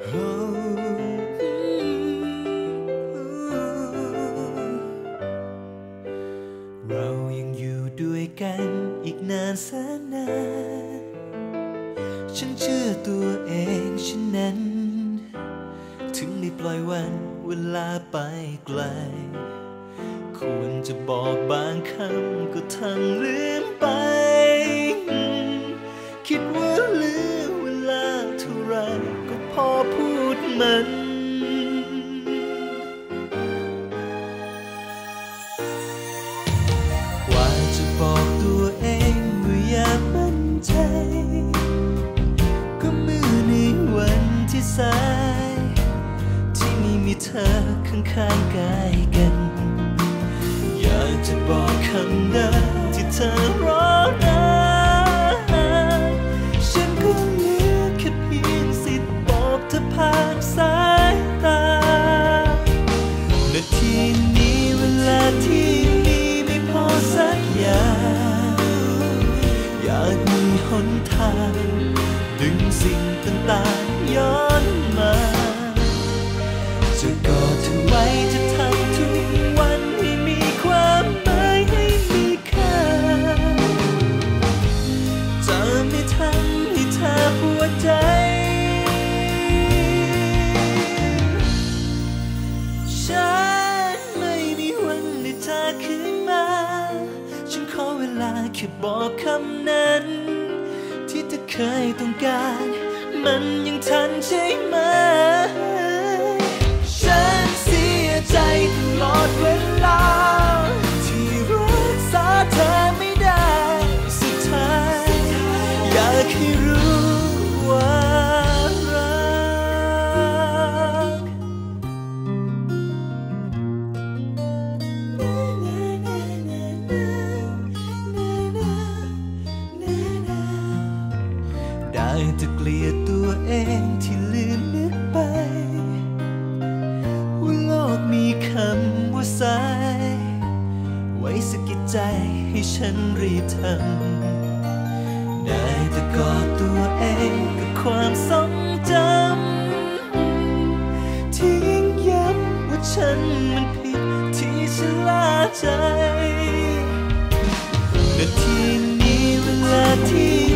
เรายังอยู่ด้วยกันอีกนานแสนนาน ฉันเชื่อตัวเองฉันนั้น ถึงได้ปล่อยวันเวลาไปไกล ควรจะบอกบางคำก็ทำลืมไป มันกว่าจะบอกตัวเองว่าอย่ามั่นใจก็เมื่อในวันที่สาย ที่ไม่มีเธอข้างๆกายกัน อยากจะบอกคำนั้นที่เธอรอนา ที่มีไม่พอสักอย่างอยากมีหนทางดึงสิ่งต่างๆย้อนมาจะกอดเธอไว้จะ ค่บอกคำนั้น ที่เธอเคยต้องการ มันยังทันใช่ไหม ได้แต่เกลียดตัวเองที่ลืมนึกไป ว่าโลกมีคำว่าสาย ไว้สะกิดใจให้ฉันรีบทำ ได้แต่กอดตัวเองกับความทรงจำที่ยิ่งย้ำว่าฉันมันผิดที่ฉันลาใจนาทีนี้เวลาที่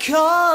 call